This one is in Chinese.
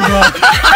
哈哈哈哈